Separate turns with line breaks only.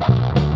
Bye.